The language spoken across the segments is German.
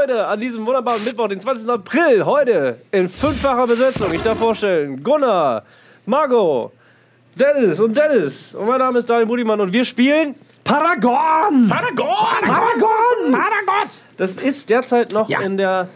heute an diesem wunderbaren Mittwoch, den 20. April, heute in fünffacher Besetzung. Ich darf vorstellen, Gunnar, Margot, Dennis und Dennis. Und mein Name ist Daniel Budimann und wir spielen Paragon! Paragon! Paragon! Paragon! Das ist derzeit noch Ja. in der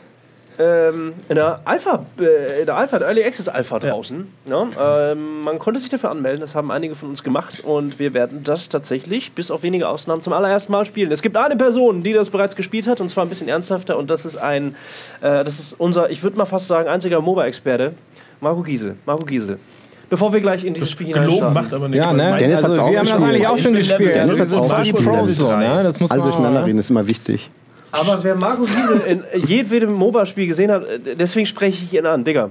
ähm, in der Alpha, äh, in der Alpha, der Early Access Alpha draußen. Ja. ähm, man konnte sich dafür anmelden, das haben einige von uns gemacht und wir werden das tatsächlich bis auf wenige Ausnahmen zum allerersten Mal spielen. Es gibt eine Person, die das bereits gespielt hat und zwar ein bisschen ernsthafter und das ist ein, äh, das ist unser, ich würde mal fast sagen, einziger MOBA-Experte, Marco Giese. Marco Giese. Bevor wir gleich in dieses Spiel Gelogen hineinstarten. macht aber nichts. Ja, ne? Dennis also, auch wir haben das gespielt. eigentlich auch schon gespielt. Dennis hat's Wir auch die gespielt. Pros so, ne? Das muss Alle man durcheinander reden ist immer wichtig. Aber wer Marco Giese in jedem MOBA-Spiel gesehen hat, äh, deswegen spreche ich ihn an. Digga,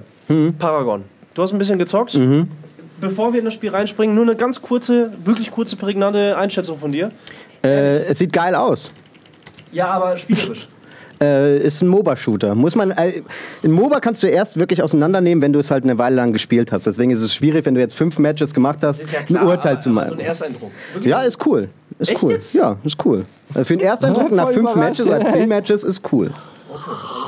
Paragon. Du hast ein bisschen gezockt. Bevor wir in das Spiel reinspringen, nur eine ganz kurze, wirklich kurze, prägnante Einschätzung von dir. Äh, es sieht geil aus. Ja, aber spielerisch. Äh, ist ein MOBA-Shooter. Muss man, äh, in MOBA kannst du erst wirklich auseinandernehmen, wenn du es halt eine Weile lang gespielt hast. Deswegen ist es schwierig, wenn du jetzt fünf Matches gemacht hast, ein Urteil zu So machen. ein Ersteindruck. Wirklich? Ja, ist cool. Ist Echt cool. jetzt? Ja, ist cool. Also für den Ersteindruck nach fünf. Matches oder zehn Matches ist cool.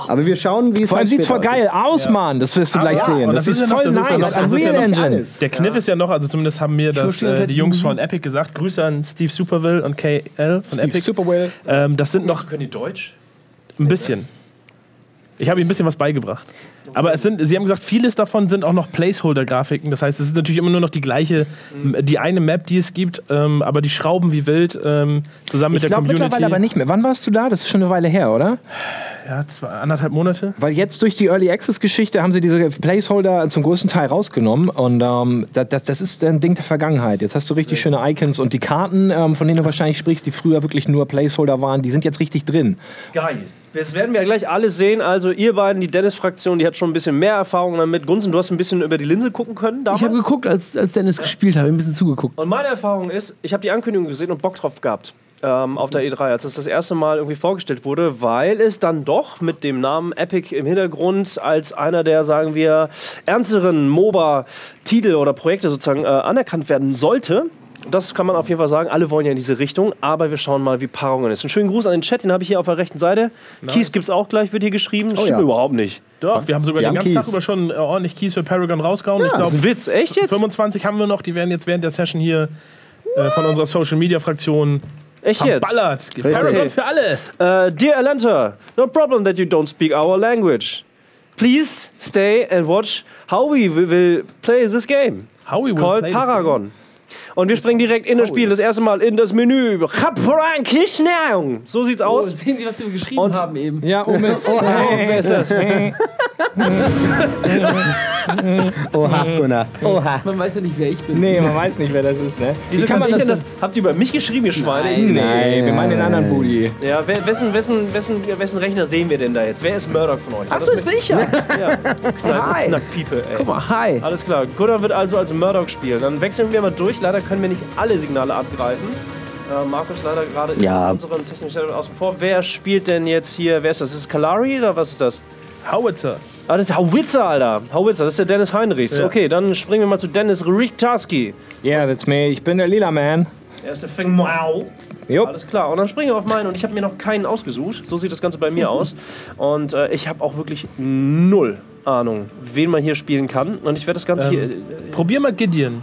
Aber wir schauen, wie es Vor allem halt sieht's später voll geil aus, Mann. Das wirst du gleich ja, sehen. Das, das ist ist ja voll das ist ja nice. noch- das ist ja noch Engine. Der Kniff ist ja noch, also zumindest haben mir das äh, die Jungs ist von Epic gesagt. Grüße an Steve Superville und KL von Steve Epic. Superwell. Ähm, das sind noch Können die Deutsch? Ein bisschen. Ich habe ihnen ein bisschen was beigebracht. Aber es sind, sie haben gesagt, vieles davon sind auch noch Placeholder-Grafiken. Das heißt, es ist natürlich immer nur noch die gleiche, die eine Map, die es gibt, ähm, aber die schrauben wie wild ähm, zusammen mit Ich der glaube Community. mittlerweile aber nicht mehr. Wann warst du da? Das ist schon eine Weile her, oder? Ja, zwei, anderthalb Monate. Weil jetzt durch die Early Access Geschichte haben sie diese Placeholder zum größten Teil rausgenommen und ähm, das, das, das ist ein Ding der Vergangenheit. Jetzt hast du richtig schöne Icons und die Karten, ähm, von denen du wahrscheinlich sprichst, die früher wirklich nur Placeholder waren, die sind jetzt richtig drin. Geil. Das werden wir ja gleich alles sehen. Also ihr beiden, die Dennis-Fraktion, die hat schon ein bisschen mehr Erfahrung damit. Gunzen, du hast ein bisschen über die Linse gucken können damals. Ich habe geguckt, als, als Dennis gespielt hat, ein bisschen zugeguckt. Und meine Erfahrung ist, ich habe die Ankündigung gesehen und Bock drauf gehabt. Ähm, auf der E3, als das das erste Mal irgendwie vorgestellt wurde, weil es dann doch mit dem Namen Epic im Hintergrund als einer der, sagen wir, ernsteren MOBA-Titel oder Projekte sozusagen äh, anerkannt werden sollte. Das kann man auf jeden Fall sagen. Alle wollen ja in diese Richtung, aber wir schauen mal, wie Paragon ist. Einen schönen Gruß an den Chat, den habe ich hier auf der rechten Seite. Keys gibt's auch gleich, wird hier geschrieben. Stimmt ja. überhaupt nicht. Doch, wir haben sogar Wir den haben ganzen Tag Keys. über schon äh, ordentlich Keys für Paragon rausgehauen. ich Das ist ein Witz, echt jetzt? 25 haben wir noch. Die werden jetzt während der Session hier äh, von unserer Social-Media-Fraktion Echt jetzt? verballert. Paragon Okay. für alle. Uh, dear Alenta, no problem that you don't speak our language. Please stay and watch how we will- play this game Howie will called play this Paragon. Und wir springen direkt in das Spiel, das erste Mal in das Menü. So sieht's Oh, aus. sehen Sie, was Sie geschrieben Und- haben eben. Ja, oh Mist. Oh, wer ist das? Oha, Gunnar. Oha. Man weiß ja nicht, wer ich bin. nee, man weiß nicht, wer das ist, ne? Wieso Wie kann man das denn das? Habt ihr über mich geschrieben, ihr Schweine? Ich- Nee, wir meinen den anderen Booty. Ja, wer, wessen, wessen, wessen, wessen Rechner sehen wir denn da jetzt? Wer ist Murdoch von euch? Achso, das bin ich ja. Ja, Hi. knack Piepe, ey. Guck mal, hi. Alles klar. Gunnar wird also als Murdoch spielen. Dann wechseln wir mal durch. Leider können wir nicht alle Signale abgreifen. Äh, Markus leider gerade Ja. in unserem technischen Setup außen vor. Wer spielt denn jetzt hier? Wer ist das? Ist es Kalari oder was ist das? Howitzer. Ah, das ist Howitzer, Alter. Howitzer, das ist der Dennis Heinrichs. Ja. Okay, dann springen wir mal zu Dennis Richtarski. Yeah, that's me. Ich bin der lila Man. Er ist der Feng Wow. Jupp. Alles klar. Und dann springen wir auf meinen und ich habe mir noch keinen ausgesucht. So sieht das Ganze bei mir aus. Und äh, ich habe auch wirklich null Ahnung, wen man hier spielen kann. Und ich werde das Ganze Ähm, hier. Äh, Probier mal Gideon.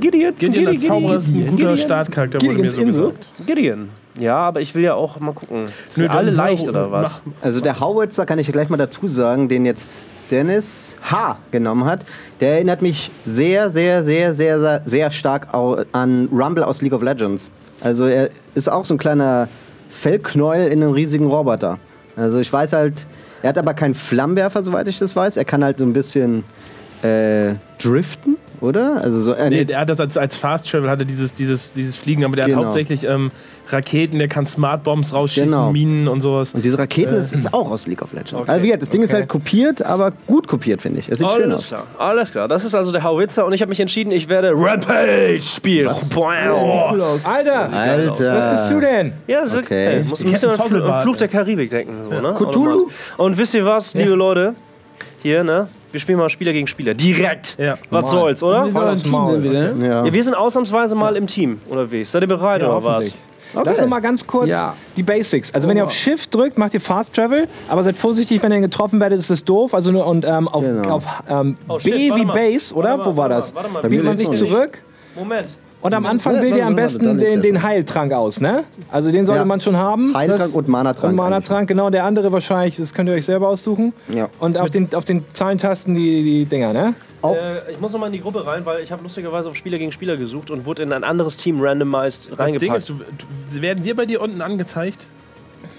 Gideon, Gideon als Zauberer ist ein guter Startcharakter, wurde mir so gesagt. Gideon. Ja, aber ich will ja auch mal gucken. Sind Nö, alle leicht oder was? mach- Also der Howitzer kann ich gleich mal dazu sagen, den jetzt Dennis H. genommen hat. Der erinnert mich sehr, sehr, sehr, sehr, sehr, sehr stark an Rumble aus League of Legends. Also er ist auch so ein kleiner Fellknäuel in einem riesigen Roboter. Also ich weiß halt, er hat aber keinen Flammenwerfer, soweit ich das weiß. Er kann halt so ein bisschen äh, driften, oder? Also so, äh, Nee, nee, der hat das als, als Fast Travel hatte dieses, dieses, dieses Fliegen, aber der Genau. hat hauptsächlich ähm, Raketen, der kann Smart Bombs rausschießen, Genau. Minen und sowas. und diese Raketen ist, ist auch aus League of Legends. Also wie gesagt, das Ding ist halt kopiert, aber gut kopiert, finde ich. Es sieht schön Alles aus. klar, alles klar. Das ist also der Howitzer und ich habe mich entschieden, ich werde Rampage spielen. Boah. Cool aus. Alter, Alter. was bist du denn? Ja, so, Okay. ey, muss ein bisschen an Fluch der. Karibik denken. So, ne? Cthulhu? Und wisst ihr was, liebe Leute? Hier, ne? Wir spielen mal Spieler gegen Spieler. Direkt. Ja. Was soll's, oder? Wir sind aufs Team, Maul. wir, ne? Ja. Ja, wir sind ausnahmsweise mal im Team unterwegs. Seid ihr bereit Ja, oder was? hoffentlich. Lass uns mal ganz kurz Ja. die Basics. Also wenn ihr auf Shift drückt, macht ihr Fast Travel, aber seid vorsichtig, wenn ihr getroffen werdet, ist das doof. Also nur und ähm, auf, Genau. auf ähm, Oh, B wie mal. Base, oder? Warte mal, Wo war warte das? Wählt mir man sich zurück Moment. Und am Anfang wählt ihr am besten den, den. Heiltrank aus, ne? Also den sollte Ja. man schon haben. Heiltrank Das- und Mana-Trank Und Mana-Trank, genau. Der andere wahrscheinlich, das könnt ihr euch selber aussuchen. Ja. Und auf den, auf den Zahlentasten die, die Dinger, ne? Äh, ich muss noch mal in die Gruppe rein, weil ich habe lustigerweise auf Spieler gegen Spieler gesucht und wurde in ein anderes Team randomized Das Ding reingepackt. ist, du, du, werden wir bei dir unten angezeigt?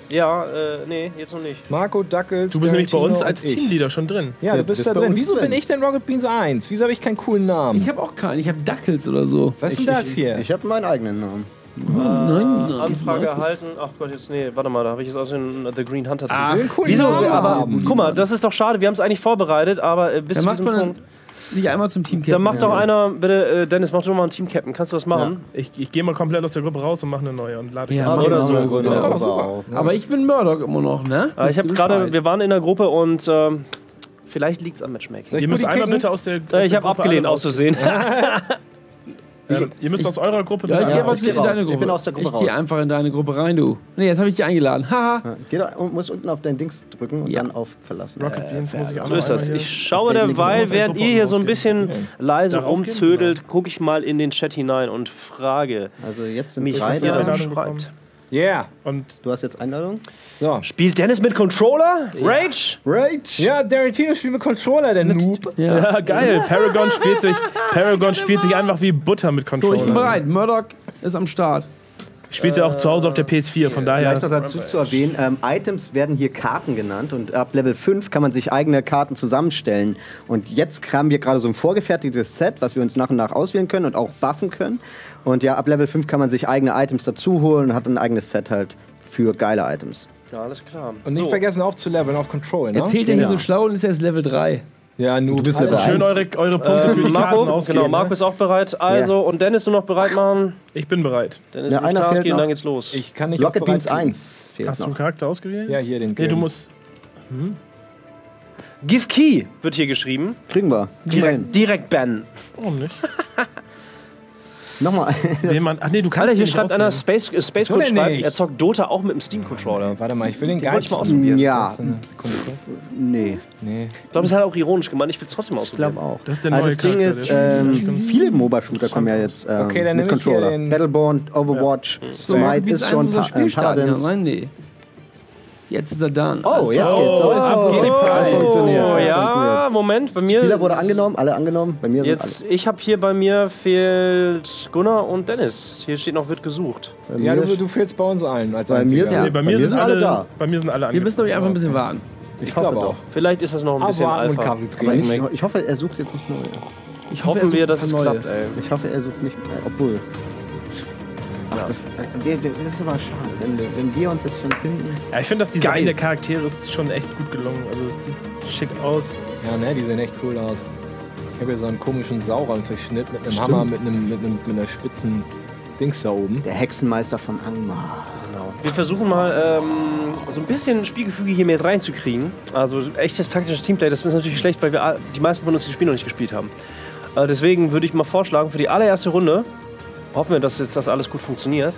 Ja, äh, nee, jetzt noch nicht. Marco, Dackels, Du bist nämlich bei uns als. Teamleader schon drin. Ja, du Ja, bist bist da drin. Wieso drin. bin ich denn Rocket Beans 1? Wieso habe ich keinen coolen Namen? Ich habe auch keinen. Ich habe Dackels oder so. Was ist denn das hier? Ich habe meinen eigenen Namen. Nein, Anfrage erhalten. Ach Gott, jetzt, nee, warte mal, da habe ich jetzt aus den The Green Hunter Ah, coolen Wieso? Aber guck mal, das ist doch schade. Wir haben es eigentlich vorbereitet, aber äh, bis Dann zu diesem Punkt. Dich einmal zum Team Dann macht doch einer, bitte, äh, Dennis, mach doch mal einen Team-Captain. Kannst du das machen? Ich, ich gehe mal komplett aus der Gruppe raus und mache eine neue und lade Ja, euch mach ein. oder genau, so. genau. Aber ich bin Murdoch immer noch, ne? Äh, ich habe gerade, wir waren in der Gruppe und ähm, vielleicht liegt es am Matchmaking. Ihr müsst einmal kicken? bitte aus der. aus Äh, der ich habe abgelehnt alle Ja, ihr müsst aus eurer Gruppe Ja, ich gehe Ja, ich in geh deine Ich Gruppe. bin aus der Gruppe Ich gehe raus. einfach in deine Gruppe rein, du. Nee, jetzt habe ich dich eingeladen. Haha. Ja, Geh da und musst unten auf dein Dings drücken und Ja. dann auf verlassen. Rocket Beans muss ich auch So das. Ich schaue derweil, während ihr hier so ein bisschen leise Darauf rumzödelt, gucke ich mal in den Chat hinein und frage Also jetzt sind mich, drei was ihr da schreibt. Yeah. Und Du hast jetzt Einladung? So. Spielt Dennis mit Controller? Rage? Rage! Ja, Tarantino spielt mit Controller, der Noob. Ja. ja, geil. Paragon spielt sich, Paragon spielt sich einfach wie Butter mit So, ich Controller. bin bereit. Murdoch ist am Start. Spielt sie auch zu Hause auf der PS4, von daher. Vielleicht noch dazu zu erwähnen, ähm, Items werden hier Karten genannt und ab Level 5 kann man sich eigene Karten zusammenstellen. Und jetzt haben wir gerade so ein vorgefertigtes Set, was wir uns nach und nach auswählen können und auch buffen können. Und ja, ab Level 5 kann man sich eigene Items dazu holen und hat ein eigenes Set halt für geile Items. Ja, alles klar. Und nicht So. vergessen aufzuleveln auf Control, ne? Erzählt er hier Ja. so schlau und ist erst Level 3. Ja, Noob. Du bist Level Schön 1. eure, eure Punkte für die Karten Marco, genau, Marco ist auch bereit. Also, und Dennis, du noch bereit machen? Ich bin bereit. Dennis, Ja, einer fehlt und noch. dann geht's los. Ich kann nicht Rocket Beans klicken. 1 fehlt Hast du einen noch. Charakter ausgewählt? Ja, hier den Nee, du musst. Give Key wird hier geschrieben. Kriegen wir. Direkt, direkt bannen. Warum nicht? Nochmal. Jemand, ach nee, du kannst Alter, hier den nicht schreibt einer. Space, äh, Space Code schreibt, nicht. er zockt Dota auch mit dem Steam-Controller. Warte mal, ich will den wollte ich geilsten. mal ausprobieren. Ja, Sekunde nee. Nee. Ich glaube, das hat er auch ironisch gemeint. Ich will es trotzdem Ich ausprobieren. glaube auch. Das ist der also neue das Ding ist, ähm, ganz viele MOBA-Shooter kommen ja jetzt ähm, Okay, dann mit ich Controller. den- Battleborn, Overwatch, Smite ist schon äh. Paladins. Jetzt ist er done. Oh, Alles jetzt klar. geht's. Oh, Oh, jetzt oh, geht die oh, Party. funktioniert. Oh Ja, ja. Moment, bei mir. Spieler wurde angenommen, alle angenommen. Bei mir Jetzt, sind ich habe hier bei mir fehlt Gunnar und Dennis. Hier steht noch wird gesucht. Bei Ja, du, du fehlst bei uns allen als Bei mir sind- Nee, bei, mir sind alle, da. Bei mir sind alle Wir müssen, glaube ich, einfach ein bisschen warten. ich hoffe glaube doch. auch. Vielleicht ist das noch ein bisschen Aber und Alpha. Aber ich, ich hoffe, er sucht jetzt nicht neue. Ich Hoffen wir, er dass es klappt, ey. Ich hoffe, er sucht nicht neue. Obwohl. Ach, das, äh, wir, wir, das ist aber schade, wenn wir, wenn wir uns jetzt schon finden. Ja, ich finde, das Design Geil. der Charaktere ist schon echt gut gelungen. Also es sieht schick aus. Ja, ne, die sehen echt cool aus. Ich habe hier so einen komischen Sauron-Verschnitt mit einem Stimmt. Hammer, mit, einem, mit, einem, mit einer spitzen Dings da oben. Der Hexenmeister von Angmar. Genau. Wir versuchen mal ähm, so ein bisschen Spielgefüge hier mit reinzukriegen. Also echtes taktisches Teamplay, das ist natürlich schlecht, weil wir die meisten von uns die Spiele noch nicht gespielt haben. Äh, deswegen würde ich mal vorschlagen, für die allererste Runde, hoffen wir, dass jetzt das alles gut funktioniert,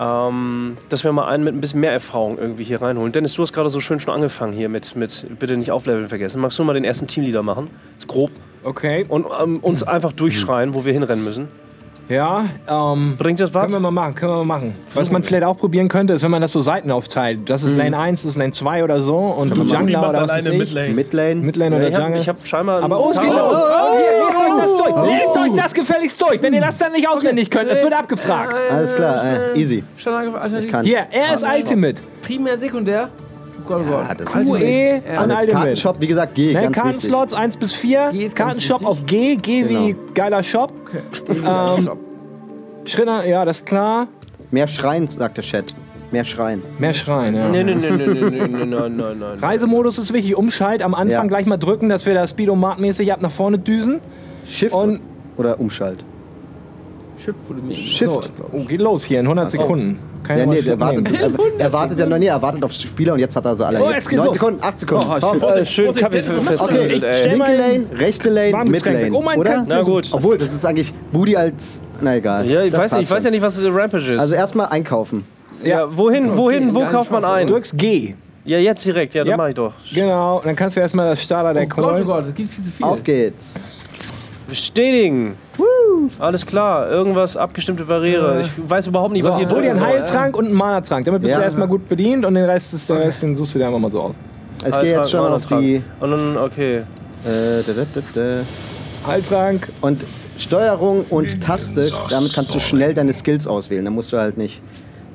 ähm, dass wir mal einen mit ein bisschen mehr Erfahrung irgendwie hier reinholen. Dennis, du hast gerade so schön schon angefangen hier mit, mit bitte nicht aufleveln vergessen. Magst du mal den ersten Teamleader machen? Ist grob. Okay. Und ähm, uns einfach durchschreien, wo wir hinrennen müssen. Ja, ähm. Bringt das was? Können wir mal machen, können wir mal machen. Was man vielleicht auch probieren könnte, ist, wenn man das so Seiten aufteilt. Das ist Lane 1, das ist Lane 2 oder so und du Jungler oder was alleine ich. Midlane. Midlane. Midlane Ja, oder ich habe Jungle. hab scheinbar. Aber oh, es geht Oh, los! Und hier, lest euch das durch! Lest euch das gefälligst durch! Wenn ihr das dann nicht auswendig könnt, es wird abgefragt. Alles klar, äh, easy. Ich kann. Hier, er ist Ultimate. Primär, Sekundär. Oh Gott, oh Gott. Ja, das QE an Ultimate. Kartenshop, wie gesagt, G, Ne, ganz wichtig. Kartenslots 1 bis 4. G ist ganz Kartenshop wichtig. auf G. G wie Genau. geiler Shop. Ähm, Schrinner, ja, das ist klar. Mehr Schreien, sagt der Chat. Mehr Schreien. Mehr Schreien, ja. Nee, nee, nee, nee, nee, nee, nee, nein, nein, nein. Reisemodus ist wichtig. Umschalt am Anfang Ja. gleich mal drücken, dass wir da Speedomat-mäßig ab nach vorne düsen. Shift Und oder Umschalt. Shift wurde mir. Shift. So, oh, geht los hier in 100 Sekunden. Keine Ja, nee, der wartet, er, er wartet ja noch nie, er wartet aufs Spieler und jetzt hat er so alle. Oh, jetzt es geht 9 los. Sekunden, 8 Sekunden. Oh. Äh, schön Vorsicht, Kaffee machst du Okay, linke Lane, rechte Lane, Mid Warmgetränk Lane. weg. Oh, mein oder? Kaffee. Na gut. Obwohl, das ist eigentlich Booty als. Na egal. Ja, ich weiß ich weiß ja nicht, was Rampage ist. Also erstmal einkaufen. ja, wohin, wohin, okay, wo kauft man ein? Du drückst G. Ja, jetzt direkt, ja, dann mach ich doch. Genau, dann kannst du erstmal das Starter-Deck Oh Gott, oh. Gott, es gibt viel zu viel. Auf geht's. Bestätigen. Alles klar, irgendwas abgestimmte Barriere. Ich weiß überhaupt nicht, So, was hier hol dir einen soll. Heiltrank und einen Mana-Trank. Damit bist Ja. du erstmal gut bedient und den Rest, ist, der Rest den suchst du dir einfach mal so aus. Ich gehe jetzt schon mal auf die. Und dann, okay. Äh, da, da, da, da. Heiltrank. Und Steuerung und Taste, damit kannst du schnell deine Skills auswählen. Da musst du halt nicht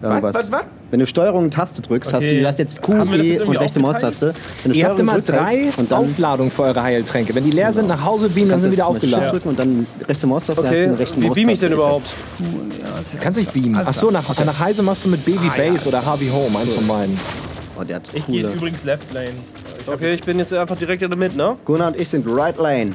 irgendwas. was, was? Wenn du Steuerung und Taste drückst, hast du, Okay. du hast jetzt Q, E und rechte? Maustaste. Wenn du Ihr habt Steuerung immer drückst, drei hältst und dann Aufladungen für eure Heiltränke. Wenn die leer sind, nach Hause beamen, dann sind wieder mit Shift aufgeladen. drücken und dann rechte Maustaste hast du Okay, den rechten wie beam ich denn überhaupt? Du kannst nicht beamen. Achso, nach, nach Heise machst du mit Baby Base oder Harvey Home, eins von beiden. Oh, der hat Ich gehe übrigens Left Lane. Okay, ich bin jetzt einfach direkt in der Mitte, ne? Gunnar und ich sind Right Lane.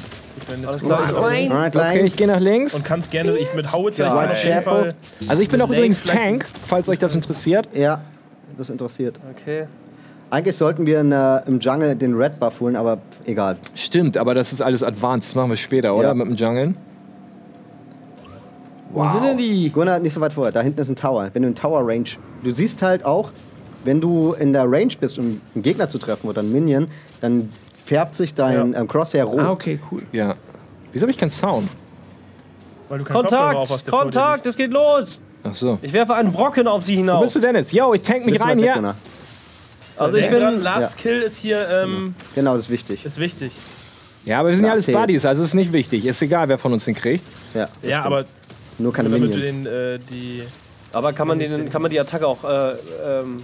Ich bin klar. ich- Right Okay, ich gehe nach links. und kannst gerne, ich mit Howitzer, ich kann auf jeden Fall. Also ich bin auch übrigens Tank, falls euch das interessiert. Ja, das interessiert. Okay. Eigentlich sollten wir in, äh, im Jungle den Red Buff holen, aber egal. Stimmt, aber das ist alles advanced. Das machen wir später, oder? Ja. Mit dem Jungle. Wo sind denn die? Gunnar, nicht so weit vor. Da hinten ist ein Tower. Wenn du in Tower Range. Du siehst halt auch, wenn du in der Range bist, um einen Gegner zu treffen oder einen Minion, dann färbt sich dein Ja. ähm, Crosshair rot. Ah, okay, cool. Ja. Wieso habe ich keinen Sound? Weil du Kontakt! Kontakt, es geht los! Ach so. Ich werfe einen Brocken auf sie Wo hinaus. bist du Dennis? Yo, ich tank mich du rein hier. Also ich Denk dran, bin. Last Kill ist hier, ähm, Genau, das ist wichtig. ist wichtig. Ja, aber wir sind ja alles. Buddies, also ist nicht wichtig. Ist egal, wer von uns den kriegt. Ja, Ja, aber nur keine damit du Minions. den, äh, die. Aber kann man, den, kann man die Attacke auch äh, ähm,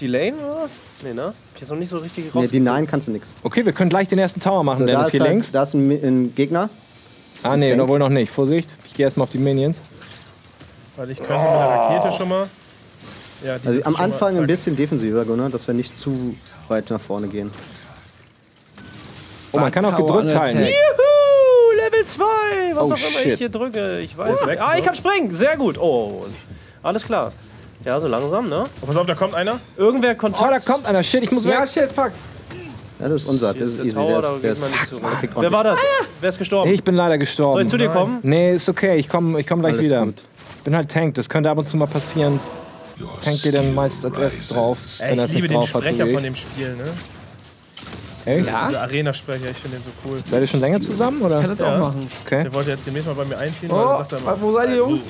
delayen oder was? Nee, ne? Hab ich jetzt noch nicht so richtig raus. Nee, die Nein kannst du nix. Okay, wir können gleich den ersten Tower machen, So, da Dennis, ist hier halt, links. Da ist ein, ein Gegner. Ah, nee, Tank. noch wohl noch nicht. Vorsicht, ich gehe erstmal auf die Minions. Weil ich könnte mit der Rakete schon mal. Ja, die Also am schon mal, Anfang ein bisschen defensiver, Gunnar, dass wir nicht zu weit nach vorne gehen. Oh, man kann auch gedrückt halten. Juhu, Level 2! Was Oh, auch immer shit. ich hier drücke. Ich weiß. ah, ich kann springen! Sehr gut. Oh, alles klar. Ja, so langsam, ne? Oh, pass auf, da kommt einer. Irgendwer Oh, Kontakt. da kommt einer. Shit, ich muss weg. Ja, shit, fuck. Ja, das ist unser, das ist easy. Tower, Der ist, der ist, Wer war das? Wer ist gestorben? Ich bin leider gestorben. Soll ich zu dir kommen? Nee, ist okay. Ich komme ich komm gleich Alles wieder. gut. Bin halt Tank. Das könnte ab und zu mal passieren. Tank dir dann meist als erstes drauf, Ey, wenn er ich es liebe nicht den drauf hat. So Sprecher von ich. dem Spiel, ne? Echt? Ja? Der Arena-Sprecher, ich finde den so cool. Seid ihr schon länger zusammen? Oder? Ich kann das Ja. auch machen. Okay. Der wollte jetzt demnächst mal bei mir einziehen, weil Oh, er sagt er wo seid ihr, "I Jungs?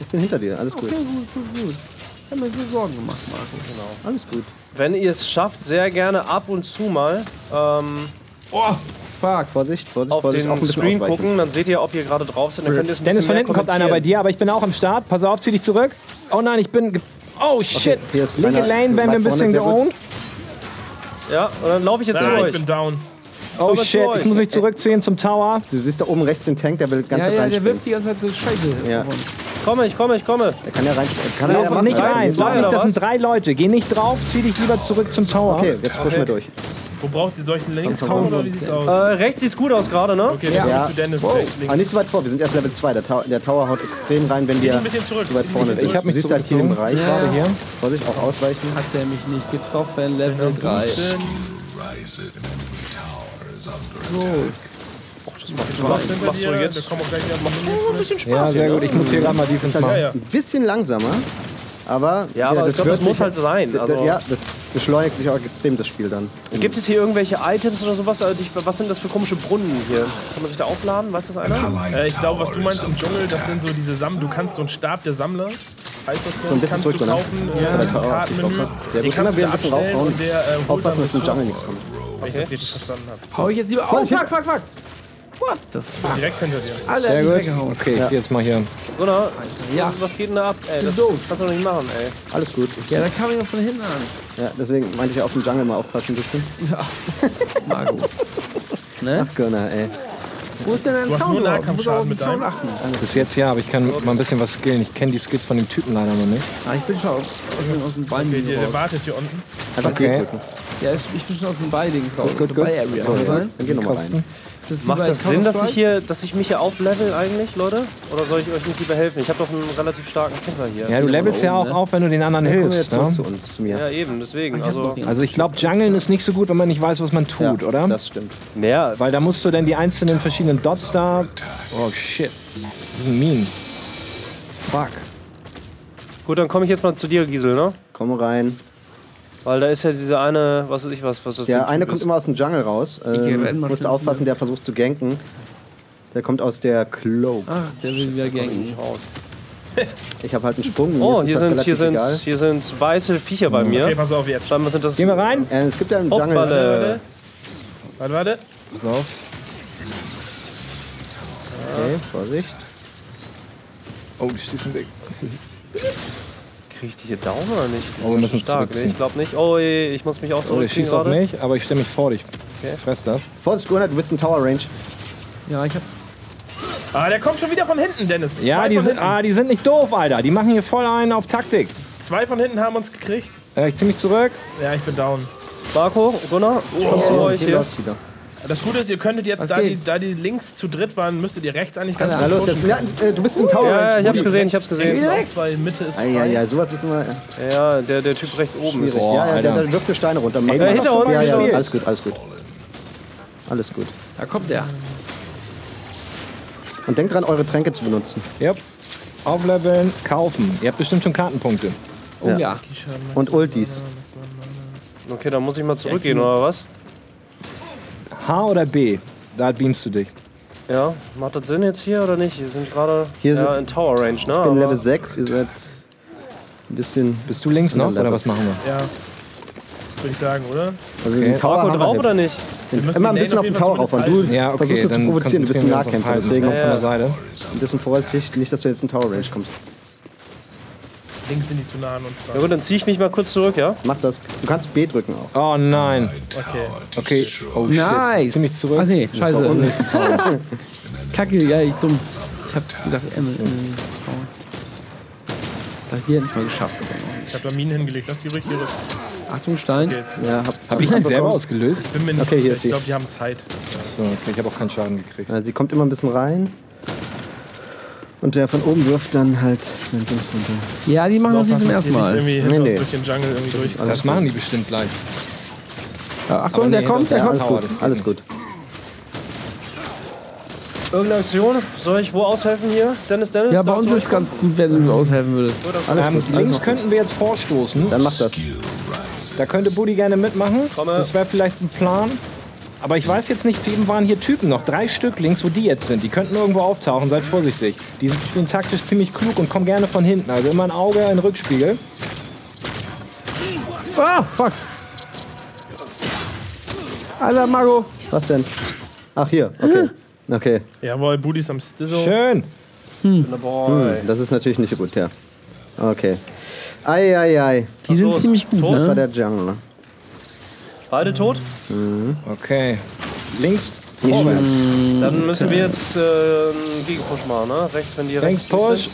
Ich bin hinter dir, alles gut. Okay, gut, gut, gut. Ich hab mir so Sorgen gemacht, Marco. Alles gut. Wenn ihr es schafft, sehr gerne ab und zu mal ähm, Oh, fuck. Vorsicht, Vorsicht, auf Vorsicht. den bisschen Screen ausweichen. gucken, dann seht ihr, ob ihr gerade drauf seid. Dann könnt ihr es ein Dennis, von hinten kommt einer bei dir, aber ich bin auch am Start. Pass auf, zieh dich zurück. Oh nein, ich bin. Oh shit. hier ist Linke Lane werden wir ein bisschen gut. geowned. Ja, und dann laufe ich jetzt zu Ah, ich euch. bin down. Oh Komm shit, durch. ich muss mich zurückziehen zum Tower. Du siehst da oben rechts den Tank, der will ganz Ja, ja, rein der wirft die ganze Zeit so Scheiße. Ja. Komme, ich komme, ich komme. Der kann ja rein. Kann er ja Lauf nicht rein, lauf nicht, das sind drei Leute. Geh nicht drauf, zieh dich lieber zurück zum Tower. Okay, jetzt pushen wir durch. Wo braucht ihr solchen links komm, oder wie sieht's aus? Äh, rechts sieht's gut aus gerade, ne? Okay, dann ja. zu Dennis Wow. rechts, Aber links. nicht so weit vor, wir sind erst Level 2. Der, Tower- der Tower haut extrem rein, wenn wir zu weit vorne sind. Ich hab mich siehst halt hier im. Bereich Ja. gerade Hier. Vorsicht, auch ausweichen. Hat der mich nicht getroffen, Level 3. So, Was hinter dir? jetzt- Wir kommen gleich wieder auf Ja, sehr gut. Ich muss hier gerade mal Defense Ja, machen. ja. Ein bisschen langsamer, aber, Ja, aber ich glaub, das muss halt sein, also- Ja, das beschleunigt sich auch extrem, das Spiel dann. Gibt es hier irgendwelche Items oder sowas? Also ich- Was sind das für komische Brunnen hier? Kann man sich da aufladen? Weiß das einer? Äh, ich glaube, was du meinst im Dschungel, das sind so diese Sammler. Du kannst so einen Stab der Sammler, heißt das So ein bisschen kannst zurück, du oder? kaufen äh, Ja. Der Tower- Kartenmenü. Sehr Den kannst du da ein bisschen abstellen raufhauen. und der äh, holt Aufpassen, dass im Ressourcen, nichts kommt. wenn ich das richtig verstanden habe. hau ich jetzt lieber. Oh, fuck, fuck, fuck. What the fuck? Direkt hinter dir. Alle Sehr gut. weggehauen. Okay, ich geh jetzt mal hier. Oder? Ja. Was geht denn da ab? Ey, das tot. kannst du doch nicht machen, ey. Alles gut. Ja, da kam ich noch von hinten an. Ja, deswegen meinte ich ja auf dem Jungle mal aufpassen ein bisschen. Marco. ne? Ach Gunnar, ey. Wo ist denn dein Du hast Sound? nur Nahkampfschaden den mit deinem. achten. Bis jetzt ja, aber ich kann mal ein bisschen was skillen. Ich kenne die Skills von dem Typen leider noch nicht. Ah, ich bin schon aus, aus, dem- aus dem Bein Okay, der, der raus. wartet hier unten. Einfach Okay. Ja, ich bin schon aus dem Bei-Dings raus. Gut, aus gut. der Bei-Area. So, rein. dann geh nochmal rein. Ist das Macht das Sinn, dass ich, hier, dass ich mich hier auflevel eigentlich, Leute? Oder soll ich euch nicht lieber helfen? Ich habe doch einen relativ starken Kämpfer hier. Ja, du levelst ja auch ne? auf, wenn du den anderen wir hilfst. Ne? zu uns, zu mir. Ja, eben, deswegen. Also, Also ich glaube, Jungeln ist nicht so gut, wenn man nicht weiß, was man tut, Ja, oder? Das stimmt. mehr. Weil da musst du dann die einzelnen verschiedenen Dots da. Oh shit. Die sind mean. Fuck. Gut, dann komme ich jetzt mal zu dir, Gisel, ne? Komm rein. Weil da ist ja diese eine, was weiß ich was, was Der ein eine kommt ist. immer aus dem Jungle raus. Ähm, mal musst schnell aufpassen, der versucht zu ganken. Der kommt aus der Cloak. Ach, der will wieder ganken. raus. Ich habe halt einen Sprung. mir Oh, ist hier halt sind, hier, sind, egal. hier sind weiße Viecher bei mir. Okay, pass auf jetzt. Scheinbar sind das Gehen wir rein? Äh, es gibt ja im Jungle. Hoppballe. Warte, warte. Pass auf. Okay, Vorsicht. Oh, die im Weg. Krieg ich die hier down oder nicht? Oh, wir müssen Stark, nee, ich glaube nicht. Oh, je, ich muss mich auch Oh, der zurückziehen schießt auf mich, aber ich stelle mich vor dich. Okay. Fress das. Vorsicht, Gunnar, du bist in Tower Range. Ja, ich hab. Ah, der kommt schon wieder von hinten, Dennis. Ja, Zwei die sind, hinten. ah, die sind nicht doof, Alter. Die machen hier voll einen auf Taktik. Zwei von hinten haben uns gekriegt. Äh, ich zieh mich zurück. Ja, ich bin down. Marco, Gunnar, komm zu euch Hier hier. Das Gute ist, ihr könntet jetzt, Was da die, da die links zu dritt waren, müsstet ihr rechts eigentlich ganz Na gut los, jetzt. pushen. Ja, äh, du bist in Tower Ja, ich hab's gesehen, ich hab's gesehen. zwei, Mitte ist frei. Ja, ja, sowas ist immer Ja, der, der Typ rechts oben ist. Boah, ja, ja, der, Alter. der wirft mir Steine runter. Ey, mal. äh, hinter uns, ja, ja, alles gut, alles gut. Alles gut. Da kommt der. Und denkt dran, eure Tränke zu benutzen. Yep. Aufleveln, kaufen. Ihr habt bestimmt schon Kartenpunkte. Oh Ja. ja. Und Ultis. Okay, dann muss ich mal zurückgehen, oder was? H oder B? Da beamst du dich. Ja, macht das Sinn jetzt hier oder nicht? Wir sind gerade Hier ja, in Tower Range, ne? Ich bin Level 6, ihr seid ein bisschen. Bist du links noch Ja, oder was machen wir? Ja. Würde ich sagen, oder? Also den Tower drauf wir oder nicht? Wir müssen Immer ein bisschen auf den Tower rauf. Du Ja, okay, versuchst du zu dann provozieren, du bist ein Nahkämpfer. Deswegen Komm Ja, von ja. der Seite. ein bisschen vorsichtig, nicht, dass du jetzt in Tower Range kommst. Links sind die zu nah an uns Ja dran. gut, dann zieh ich mich mal kurz zurück, ja? Mach das. Du kannst B drücken auch. Oh nein. Okay. Okay. Oh shit. Nice. Ziemlich zurück. Ach nee, scheiße. Kacke, ja, ich dumm. Ich hab gedacht, M. M- Das hier endlich mal geschafft. Ich habe da Minen hingelegt. Lass die ruhig hier. Achtung, Stein. Okay. Ja, hab, Hab ich die selber ausgelöst? Bin mir nicht Okay, hier sicher. ist sie. Ich glaube, die haben Zeit. So, okay, ich habe auch keinen Schaden gekriegt. Sie kommt immer ein bisschen rein. Und der von oben wirft dann halt sein Dings runter. Ja, die machen das nicht zum ersten Mal. Nee, nee. durch den Jungle irgendwie durch. Das machen die bestimmt gleich. Ja, Achtung, Aber der nee, kommt, der das- Ja, kommt. alles gut, alles gut. Irgendeine Aktion? Soll ich wo aushelfen hier? Dennis, Dennis? Ja, bei uns ist ganz gut, wenn du aushelfen würdest. Alles Ähm, gut, alles links könnten wir jetzt vorstoßen. Dann mach das. Da könnte Buddy gerne mitmachen. Komme. Das wäre vielleicht ein Plan. Aber ich weiß jetzt nicht, eben waren hier Typen noch. Drei Stück links, wo die jetzt sind. Die könnten irgendwo auftauchen. Seid vorsichtig. Die sind spielen taktisch ziemlich klug und kommen gerne von hinten. Also immer ein Auge, ein Rückspiegel. Ah, fuck. Alter, Mago. Was denn? Ach, hier, okay. Okay. Jawohl, Booties am Stizzo. Schön. Dabei. Hm, das ist natürlich nicht so gut, ja. Okay. Ei, ei, ei. Die sind so, ziemlich gut, tot. Das war ne? der Jungle. Beide tot? Okay. Links, vorwärts. Dann müssen wir jetzt äh, einen Gegenpush machen, ne? Rechts, wenn die Links, rechts Push.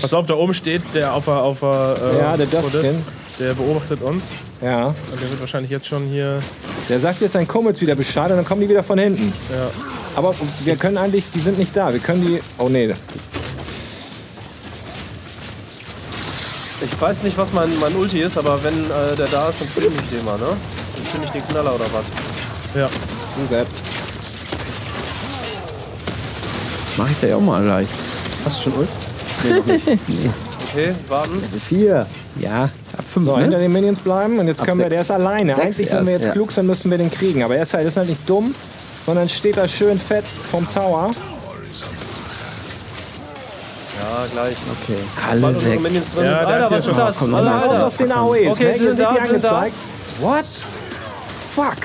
Pass auf, da oben steht der auf der. Auf der äh, Ja, der. Dustkin. Der beobachtet uns. Ja. Und der wird wahrscheinlich jetzt schon hier. Der sagt jetzt sein Kumpels wieder Bescheid und dann kommen die wieder von hinten. Ja. Aber wir können eigentlich, die sind nicht da. Wir können die. Oh nee. Ich weiß nicht, was mein, mein Ulti ist, aber wenn äh, der da ist, dann zünde ich den mal, ne? Dann zünde ich den Knaller oder was? Ja. Sepp. Mach ich ja auch mal leicht. Hast du schon Ult? Okay, warten. Vier. Ja, ab 5, So, hinter ne? den Minions bleiben und jetzt Ab können wir, sechs. der ist alleine. Sechs Eigentlich, wenn wir erst, jetzt ja. klug sind, müssen wir den kriegen. Aber er ist halt, ist halt nicht dumm, sondern steht da schön fett vom Tower. Ja, gleich. Okay. Alle weg. Ja, Alter, was ist das? komm, Alter, komm, Raus Alter. aus den AOEs. Okay, ne? sind da, sind da. angezeigt. What? Fuck.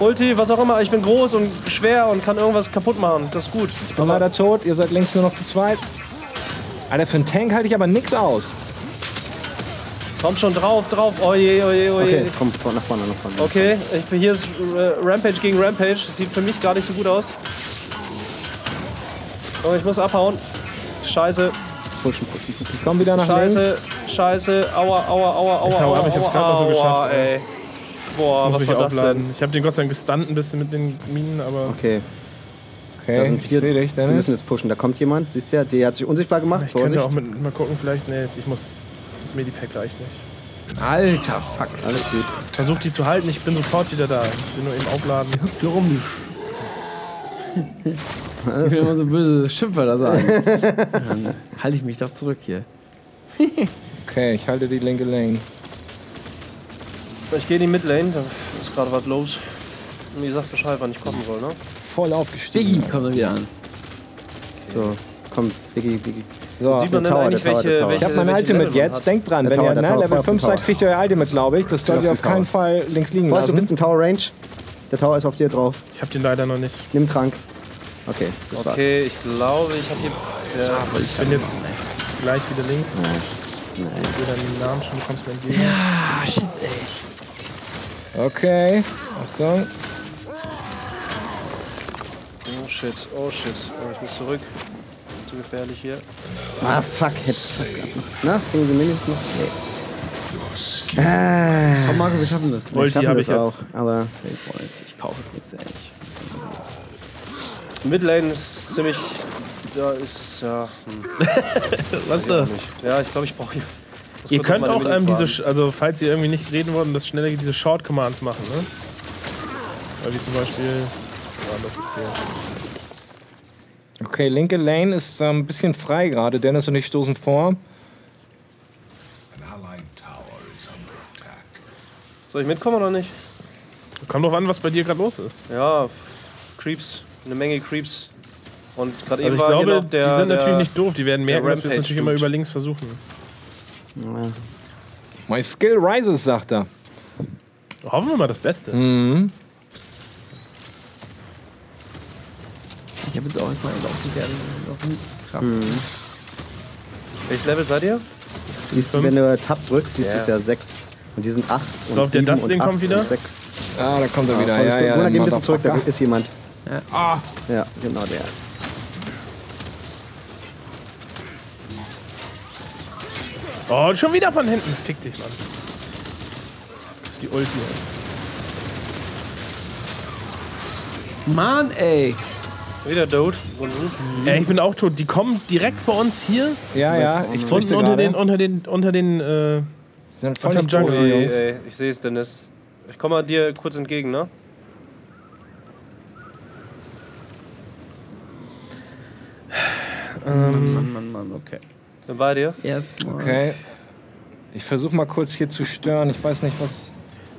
Ulti, was auch immer. Ich bin groß und schwer und kann irgendwas kaputt machen. Das ist gut. Ich bin leider tot. Ihr seid links nur noch zu zweit. Alter, für einen Tank halte ich aber nix aus. Komm schon drauf, drauf. Oje, oje, oje. Okay, komm nach vorne, nach vorne. Okay, ich bin hier ist äh, Rampage gegen Rampage. Das sieht für mich gar nicht so gut aus. Oh, ich muss abhauen. Scheiße. pushen, pushen, pushen. Ich komm wieder nach links. Scheiße, scheiße, aua, aua, aua, aua, Ich aua, ab, ich hab's aua, grad noch so aua, geschafft, ey. Boah, Muss was mich war das aufladen. denn? Ich habe den Gott sei Dank gestunt ein bisschen mit den Minen, aber Okay, da Okay, sind ich vier. sehe dich, Wir Dennis. müssen jetzt pushen. Da kommt jemand, siehst du ja, der hat sich unsichtbar gemacht. ich könnte Vorsicht. auch mit, mal gucken, vielleicht. Nee, ich muss. Das Medipack reicht nicht. Alter, fuck. Alles gut. Versuch die zu halten, ich bin sofort wieder da. Ich will nur eben aufladen. Hier rum, Ich will immer so böse Schimpfer da sagen. Dann halte ich mich doch zurück hier. Okay, ich halte die linke Lane. Ich gehe in die Midlane, da ist gerade was los. Und ihr sagt Bescheid, wann ich kommen soll, ne? Voll aufgestiegen. Diggi kommt wieder an. So, komm, Biggie, Biggie. So, Sieht man denn Tower, eigentlich, der Tower, welche, Tower. ich habe welche mein welche Ultimate jetzt. hat? Denkt dran, Der wenn Tower, ihr ne, Tower, Level Feuer 5 Tower. seid, kriegt ihr euer Ultimate, glaube ich. Das sollt ihr auf keinen Tower. Fall links liegen Vorsicht, du bist lassen. in Tower Range. Der Tower ist auf dir drauf. Ich habe den leider noch nicht. Nimm Trank. Okay, das war's. Okay, ich glaube, ich habe hier. Ja, Ich bin jetzt gleich wieder links. Ich will deinen Namen schon, du kommst mir entgegen. Ah, shit, ey. Okay, Achtung. oh shit, oh shit. Oh, ich muss zurück. Zu gefährlich hier. Ah, fuck, hätte fast gehabt. Na, kriegen sie mindestens noch? Nee. Ah, Komm, Marco, wir schaffen das. Ulti schaffen habe ich das jetzt. auch. Aber Ich, ich kaufe jetzt nichts, ey. Midlane ist ziemlich. Da ist. Ja. Hm, Was da? Ja, ich glaube, ich brauche hier. Ihr könnt auch ähm, diese, also falls ihr irgendwie nicht reden wollt, das schneller diese Short Commands machen, ne? Weil wie zum Beispiel. Ja, das jetzt hier. Okay, linke Lane ist ähm, ein bisschen frei gerade. Dennis und ich stoßen vor. An allied tower is under attack. Soll ich mitkommen oder nicht? Kommt drauf an, was bei dir gerade los ist. Ja, Creeps. Eine Menge Creeps. Und gerade Also eben ich war glaube, noch der. die sind der, natürlich nicht doof, die werden merken, dass wir es natürlich immer über links versuchen. My skill rises, sagt er. Hoffen wir mal das Beste. Mhm. Ich habe jetzt auch erstmal laufen werden. Kraft. Welches Level seid ihr? siehst du, wenn du Tab drückst, siehst du Ja. es ja 6. Und die sind 8. So, auf der Dustin kommt wieder? 6. Ah, da kommt er wieder. Ja, ja. Gunnar, geh ein der bisschen zurück, da Motherfucker. ist jemand. Ja. Ah, Ja, genau der. Oh, schon wieder von hinten. Fick dich, Mann. Das ist die Ulti. ey. Mann, ey. Wieder Dode. Ja, ich bin auch tot. Die kommen direkt bei uns hier. ja, ja. Ich Unten fürchte unter den, unter den, unter den, äh, Sind voll nicht doof, Jungle. Jungs. ey, ich sehe es, Dennis. Ich komme mal dir kurz entgegen, ne? Mann, Mann, Mann, okay. Bin bei dir. Erstmal. Okay. Ich versuche mal kurz hier zu stören. Ich weiß nicht, was.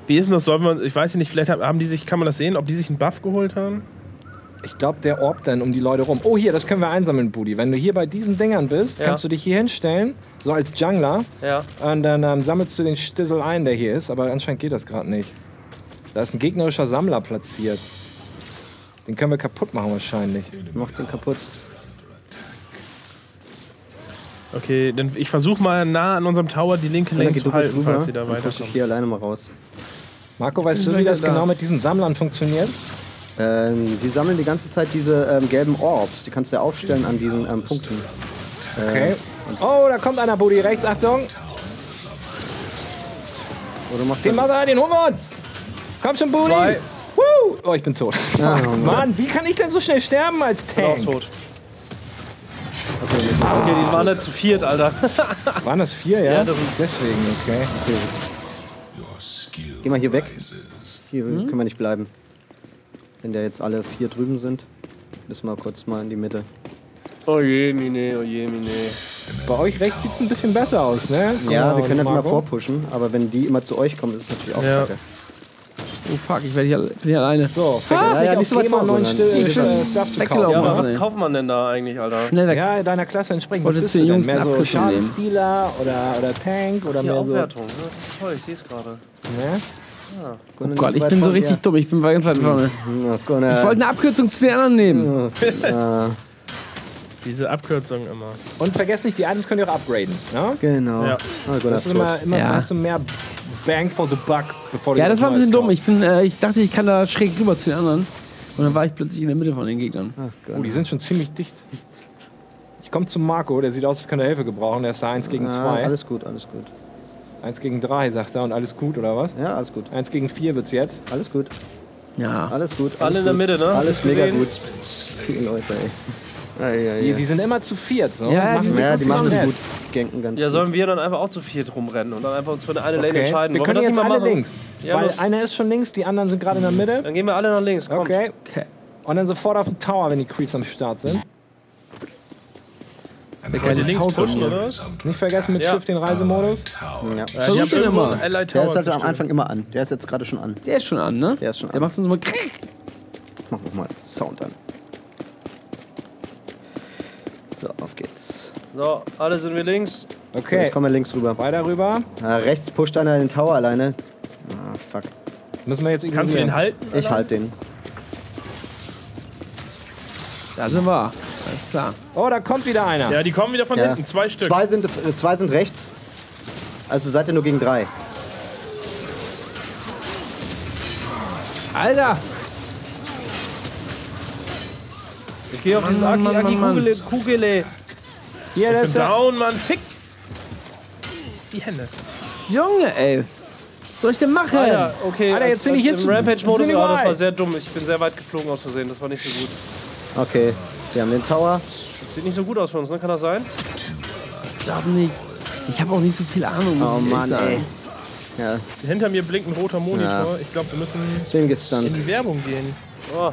wie ist denn das? Sollen wir, ich weiß nicht, vielleicht haben die sich, kann man das sehen, ob die sich einen Buff geholt haben? Ich glaube, der orbt dann um die Leute rum. Oh, hier, das können wir einsammeln, Budi. Wenn du hier bei diesen Dingern bist, Ja. kannst du dich hier hinstellen, so als Jungler, Ja. und dann ähm, sammelst du den Stissel ein, der hier ist. Aber anscheinend geht das gerade nicht. Da ist ein gegnerischer Sammler platziert. Den können wir kaputt machen wahrscheinlich. Mach den kaputt. Okay, dann ich versuche mal nah an unserem Tower die linke Lane zu halten, rüber. falls sie da Dann push ich hier alleine mal raus. Marco, weißt du, wie das da. genau mit diesen Sammlern funktioniert? Ähm, die sammeln die ganze Zeit diese ähm, gelben Orbs. Die kannst du ja aufstellen an diesen ähm, Punkten. Okay. Oh, da kommt einer, Budi. Rechts, Achtung. Oder machst Den Mother, den holen wir uns. Komm schon. Zwei. Woo. Oh, ich bin tot. Ah, Mann, wie kann ich denn so schnell sterben als Bin auch Tank? tot. Okay, die waren da zu viert, Alter. Waren das vier, ja? Ja, das Deswegen, okay. Skill Geh mal hier weg. Hier Hm? können wir nicht bleiben. Wenn der jetzt alle vier drüben sind, müssen wir kurz mal in die Mitte. Oh je, Mine, oh je, Mine. Bei euch rechts sieht es ein bisschen besser aus, ne? Ja, wir können das mal vorpushen, aber wenn die immer zu euch kommen, ist es natürlich auch Ja. kacke. Oh fuck, ich werde hier, bin hier alleine. So, fängt Ja, ja, ja, nicht so weit Thema vor, neuen Still, Stuff zu kaufen. Ja, was ey. kauft man denn da eigentlich, Alter? Schnell weg. Ja, deiner Klasse entsprechend. Was bist du den denn? Jungs Mehr so. Schadensdealer oder, oder Tank oder Hier mehr so... Aufwertung. Ne? Das ist toll, ich sehe es gerade. Ne? Oh Gott, ich bin so richtig dumm. Ich bin ganz weit vorne. Ich wollte eine Abkürzung zu den anderen nehmen. Diese Abkürzung immer. Und vergesst nicht, die Items könnt ihr auch upgraden. Ne? Genau. Ja. Ah, Gunnar Das ist ist immer, immer Ja. hast du mehr Bang for the Buck, bevor Ja, das war ein bisschen dumm. Ich, bin, äh, ich dachte, ich kann da schräg rüber zu den anderen. Und dann war ich plötzlich in der Mitte von den Gegnern. Oh, die sind schon ziemlich dicht. Ich komme zu Marco, der sieht aus, als könnte er Hilfe gebrauchen. Der ist da 1 gegen Ah, 2. alles gut, alles gut. 1 gegen 3, sagt er. Und alles gut, oder was? Ja, alles gut. 1 gegen 4 wird's jetzt. Alles gut. Ja. Alles gut. Alles Alle in der gut. Mitte, ne? Alles mega gut. Viele Leute, ey. Ja, ja, Die, ja. die sind immer zu viert. So. Ja, Machen die- wir ja, die machen es nett. gut. Genken ganz Ja, sollen wir dann einfach auch zu viert rumrennen und dann einfach uns für eine Lane Okay. entscheiden? Wir Wollen können das jetzt alle machen? links. Ja, weil los. einer ist schon links, die anderen sind gerade in der Mitte. Dann gehen wir alle nach links. Komm. Okay. Okay. Und dann sofort auf den Tower, wenn die Creeps am Start sind. And können die links pushen, oder? Nicht vergessen mit Ja. Shift den Reisemodus. Ja. Die Versuch den immer. Der ist halt am. Anfang immer an. Der ist jetzt gerade schon an. Der ist schon an, ne? Der ist schon Der an. macht uns mal. Mach noch mal Sound an. So, auf geht's. So, alle sind wir links. Okay. Ich komme links rüber. Weiter rüber. Ah, rechts pusht einer den Tower alleine. Ah, fuck. Müssen wir jetzt Kannst du ignorieren. den halten? Ich halte den. Da sind wir. Alles klar. Oh, da kommt wieder einer. Ja, die kommen wieder von Ja. hinten. Zwei Stück. Zwei sind, äh, zwei sind rechts. Also seid ihr nur gegen drei. Alter! Ich gehe auf dieses Mann, Aki Mann, Aki Mann, Mann. Kugele. Kugele. Hier, Ich ist bin down, Mann. Fick die Hände. Junge, ey. Was soll ich denn machen? Ah ja, okay. Alter, jetzt als- sind die als hier im Rampage-Modus. Ah, das war sehr dumm. Ich bin sehr weit geflogen aus Versehen. Das war nicht so gut. Okay, wir haben den Tower. Sieht nicht so gut aus für uns, ne? Kann das sein? Ich glaube nicht. Ich habe auch nicht so viel Ahnung. Oh ich Mann, ey. Ja, Hinter mir blinkt ein roter Monitor. Ja. Ich glaube, wir müssen bin in die Werbung gehen. Oh.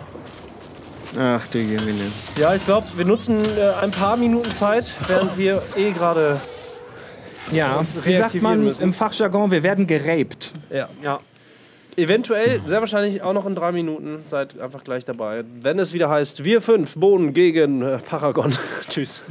Ach du Jemine. Ja, ich glaube, wir nutzen äh, ein paar Minuten Zeit, während wir eh gerade. Ja, wie sagt man müssen. im Fachjargon, wir werden geraped. Ja. Ja. Eventuell, sehr wahrscheinlich auch noch in drei Minuten. Seid einfach gleich dabei. Wenn es wieder heißt, wir fünf, Bohnen gegen äh, Paragon. Tschüss.